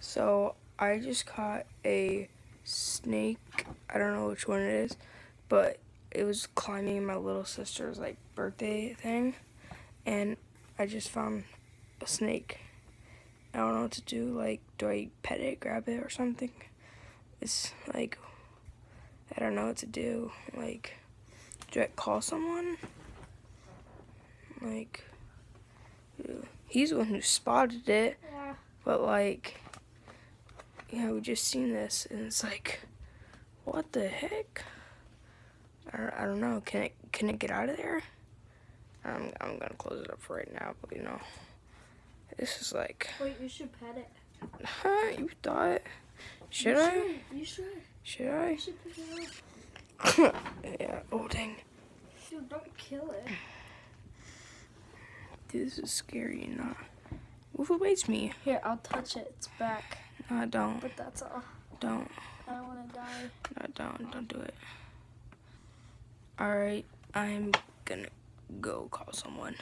So I just caught a snake. I don't know which one it is, but it was climbing my little sister's like birthday thing, and I just found a snake. I don't know what to do. Like, do I pet it, grab it, or something? It's like I don't know what to do. Like, do I call someone? Like, he's the one who spotted it. Yeah. But like, yeah, we just seen this, and it's like, what the heck? I, I don't know. Can it can it get out of there? I'm I'm gonna close it up for right now, but you know, this is like, Wait, you should pet it. huh? You thought? Should you I? Should. You should. Should I? You should pick it up. yeah. Oh dang, Dude, don't kill it. Dude, this is scary. Nah. What if it bites me? Here, I'll touch it. It's back. No, don't. But that's all. Don't. I don't want to die. No, don't. Don't do it. All right. I'm gonna go call someone.